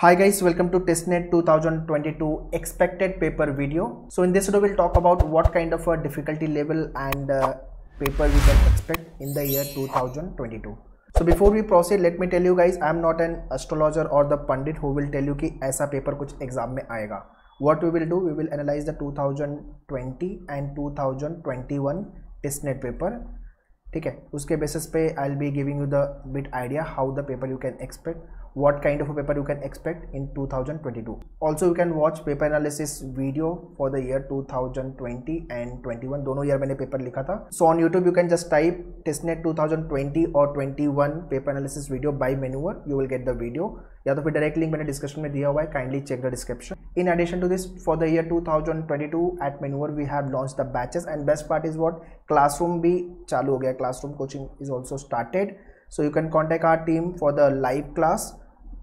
Hi guys, welcome to TestNet 2022 expected paper video. So in this video we'll talk about what kind of a difficulty level and uh, paper we can expect in the year 2022. So before we proceed, let me tell you guys, I am not an astrologer or the pandit who will tell you कि ऐसा paper कुछ exam में आएगा. What we will do, we will analyze the 2020 and 2021 TestNet paper. ठीक है? उसके basis पे I will be giving you the bit idea how the paper you can expect what kind of a paper you can expect in 2022 also, you can watch paper analysis video for the year 2020 and 21 दोनों year मैंने paper लिखा था। So on YouTube you can just type TISSNET 2020 और 21 paper analysis video by मेन्यूअर you will get the video या तो फिर direct link मैंने description में दिया हुआ है। Kindly check the description in addition to this for the year 2022 at मेन्यूअर we have launch the batches and best part is what classroom भी चालू हो गया। classroom coaching is also started. So you can contact our team for the live class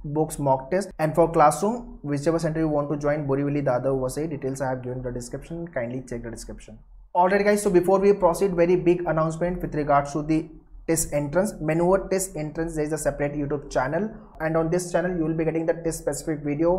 books mock test. And for classroom whichever center you want to join borivali was a details i have given in the description. Kindly check the description. Alright guys so before we proceed very big announcement with regards to the test entrance maneuver test entrance there is a separate youtube channel and on this channel you will be getting the test specific video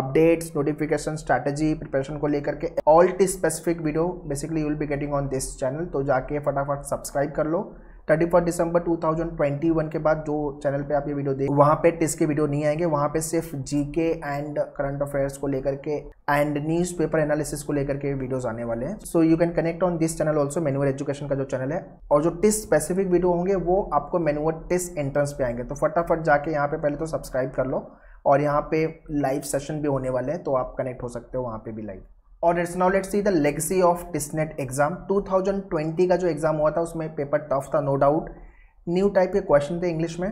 updates notification strategy preparation ko lekar ke all test specific video basically you will be getting on this channel to jaake फटाफट subscribe kar lo thirty first दिसंबर 2021 के बाद जो channel पे आप ये video देख वहाँ पे टेस्ट के वीडियो नहीं आएँगे, वहाँ पे सिर्फ़ जीके एंड करंट अफेयर्स को लेकर के एंड न्यूज़ पेपर एनालिसिस को लेकर के वीडियोस आने वाले हैं। So you can connect on this channel also manual education का जो चैनल है। और जो टेस्ट स्पेसिफिक वीडियो होंगे, वो आपको मेनुअर टेस्ट एंट्रेंस पे आएँगे। तो फटाफट जाके यहाँ पे पहले तो सब्सक्राइब कर लो और यहाँ पे लाइव सेशन भी होने वाले हैं तो आप कनेक्ट हो सकते हो वहाँ पे भी लाइव और it's now let's see the legacy of TISSNET exam 2020 का जो एग्ज़ाम हुआ था, उसमें पेपर टफ था नो डाउट न्यू टाइप के क्वेश्चन थे इंग्लिश में.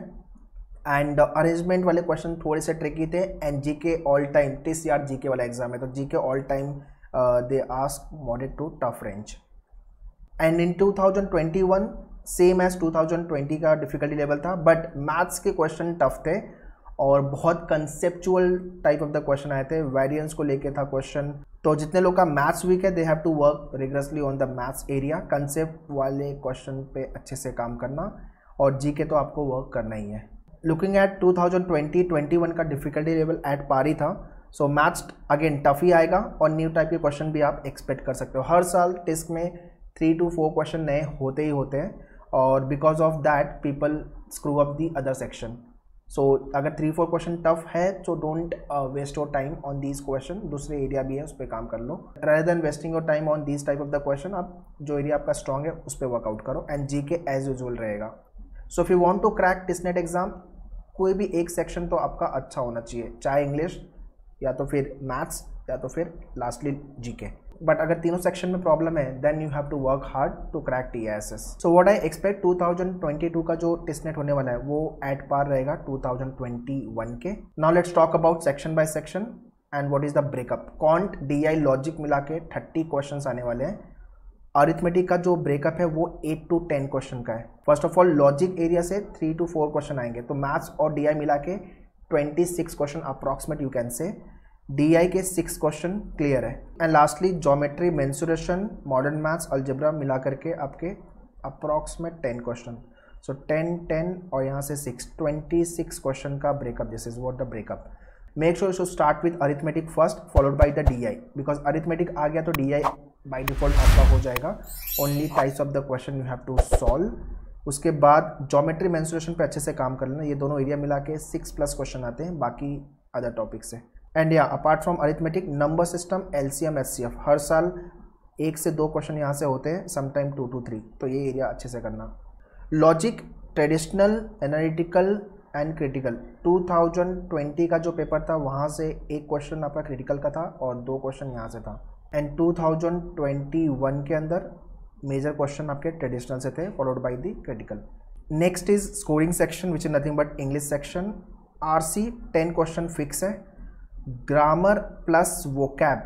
एंड अरेंजमेंट वाले क्वेश्चन थोड़े से ट्रिकी थे. And G K all time TISS यार जी के वाला एग्ज़ाम है. तो G K all time they ask moderate to tough range and in 2021 same as 2020 का डिफिकल्टी लेवल था. बट मैथ्स के क्वेश्चन टफ थे. और बहुत conceptual type of the question आए थे वेरियंस को लेके था क्वेश्चन तो जितने लोग का मैथ्स वीक है they have to work rigorously on the maths area concept वाले क्वेश्चन पे अच्छे से काम करना और जी के तो आपको वर्क करना ही है. लुकिंग एट 2020-21 का डिफिकल्टी लेवल एट पार ही था. सो मैथ्स अगेन टफ ही आएगा और न्यू टाइप के क्वेश्चन भी आप एक्सपेक्ट कर सकते हो. हर साल टेस्ट में थ्री टू फोर क्वेश्चन नए होते ही होते हैं और because of that people screw up the other section so so, अगर थ्री फोर क्वेश्चन टफ है तो don't waste your time on these question दूसरे एरिया भी है उस पर काम कर लो. Rather than wasting your time on these type of the question आप जो एरिया आपका स्ट्रॉग है उस पर वर्कआउट करो and G K as usual रहेगा. So if you want to crack TISSNET exam कोई भी एक सेक्शन तो आपका अच्छा होना चाहिए. चाहे इंग्लिश या तो फिर मैथ्स या तो फिर लास्टली जी के बट अगर तीनों सेक्शन में प्रॉब्लम है then you have to work hard to crack T S S so what I expect 2022 का जो टेस्टनेट होने वाला है, वो एट पार रहेगा 2021 के. Now let's talk about section by section and what is the breakup count D I logic मिला के थर्टी क्वेश्चन आने वाले हैं. अरिथमेटिक का जो ब्रेकअप है, वो एट टू टेन क्वेश्चन का है. First of all logic area से थ्री टू फोर क्वेश्चन आएँगे. तो मैथ्स और डी आई मिला के twenty six question approximate you can say D I के सिक्स क्वेश्चन क्लियर है. And lastly geometry mensuration modern maths algebra मिला करके आपके approximate ten question so ten ten और यहाँ से सिक्स ट्वेंटी सिक्स क्वेश्चन का breakup this is what the breakup make sure show start with arithmetic first followed by the D I because arithmetic आ गया तो D I by default आपका हो जाएगा. Only types of the question you have to solve उसके बाद geometry mensuration पे अच्छे से काम कर लेना। ये दोनों एरिया मिला के सिक्स प्लस क्वेश्चन आते हैं, बाकी अदर टॉपिक से। एंड या apart from arithmetic number system L C M S C F हर साल एक से दो क्वेश्चन यहाँ से होते हैं समटाइम टू टू थ्री तो ये एरिया अच्छे से करना। Logic traditional analytical and critical 2020 का जो पेपर था, वहाँ से एक क्वेश्चन आपका क्रिटिकल का था और दो क्वेश्चन यहाँ से था। एंड 2021 के अंदर मेजर क्वेश्चन आपके ट्रेडिशनल से थे followed by the critical next is scoring section which is nothing but English section R C ten question fix है. ग्रामर प्लस वोकैब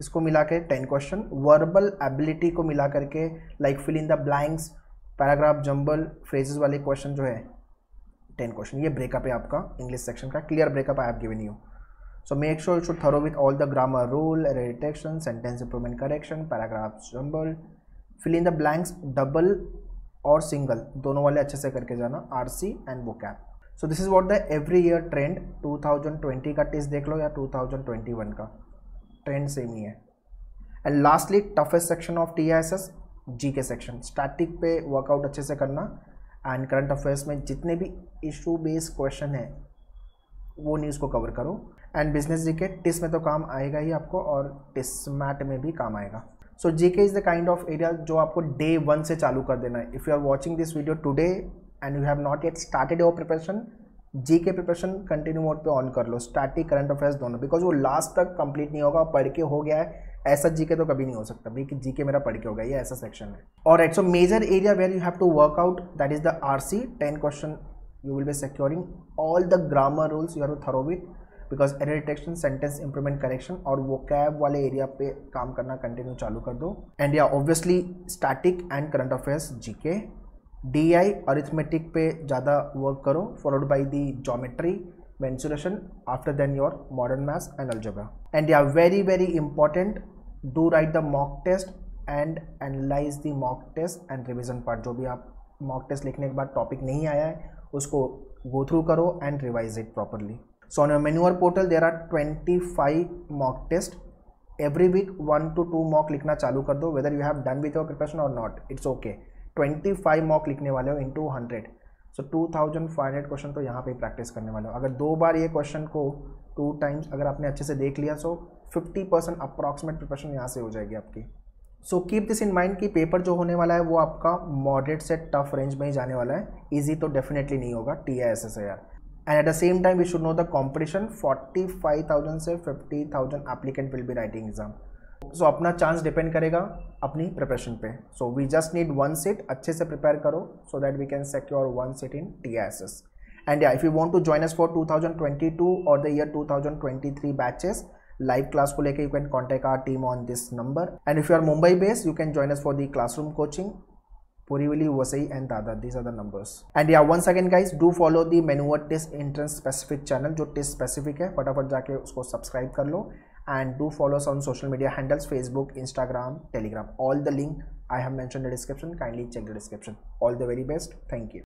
इसको मिला के टेन क्वेश्चन वर्बल एबिलिटी को मिला करके like fill in the blanks paragraph jumble phrases वाले question जो है टेन क्वेश्चन ये ब्रेकअप है आपका इंग्लिश सेक्शन का. Clear breakup I have given you so make sure should thorough with all the grammar rule detection sentence improvement correction paragraph jumble fill in the blanks double और single दोनों वाले अच्छे से करके जाना R C and vocab so this is what the every year trend 2020 का test देख लो या 2021 का। ट्रेंड सेम ही है। And lastly toughest section of T I S S G K section static पे वर्कआउट अच्छे से करना। एंड करंट अफेयर्स में जितने भी इशू बेस्ड क्वेश्चन है, वो न्यूज़ को कवर करो। And business ji K TISS में तो काम आएगा ही आपको और टिस मैट में भी काम आएगा। So G K is the kind of area जो आपको डे वन से चालू कर देना है। If you are watching this video today and you have not yet started your preparation G K preparation continue mode पे ऑन कर लो। स्टैटिक करंट अफेयर्स दोनों। बिकॉज़ वो लास्ट तक कंप्लीट नहीं होगा, पढ़ के हो गया है, ऐसा जीके तो कभी नहीं हो सकता। भाई, कि जीके मेरा पढ़ के होगा ये ऐसा सेक्शन है। और at so major area where you have to work out that is the R C ten question you will be securing all the rules you have to thorough with because error detection sentence improvement correction और vocab वाले area पे काम करना continue चालू कर दो। And या obviously static and current affairs GK D I arithmetic पे ज़्यादा वर्क करो followed by the geometry mensuration, after then your modern maths and algebra and yeah, very very important, do write the mock test and analyze the mock test and revision part जो भी आप mock test लिखने के बाद topic नहीं आया है, उसको गो थ्रू करो and revise it properly on your मेन्यूअर portal there are twenty five mock test every week one two two mock लिखना चालू कर दो whether you have done with your preparation और not it's okay twenty five mock लिखने वाले हो in two hundred so two thousand five hundred question तो यहाँ पे प्रैक्टिस करने वाले हो। अगर दो बार ये क्वेश्चन को टू टाइम्स अगर आपने अच्छे से देख लिया so fifty percent approximate preparation यहाँ से हो जाएगी आपकी। So keep this in mind कि पेपर जो होने वाला है, वो आपका मॉडरेट से टफ रेंज में ही जाने वाला है। ईजी तो डेफिनेटली नहीं होगा T I S S A are and at the same time we should know the competition forty five thousand से fifty thousand applicant will be writing exam so अपना चांस डिपेंड करेगा अपनी preparation पे so we just need one seat अच्छे से prepare करो so that we can secure one seat in T I S S and या if you want to join us for two thousand twenty two और the year two thousand twenty three batches live class को लेकर you can contact our team on this number and if you are Mumbai based you can join us for the classroom coaching Purivali, Vasai and Dada. These are the numbers. And yeah, once again guys, do follow the Manuvar Test Entrance Specific channel जो test specific है फटाफट जाके उसको subscribe कर लो follow us on social media handles Facebook, Instagram, Telegram. All the link I have mentioned in the description. Kindly check the description. All the very best. Thank you.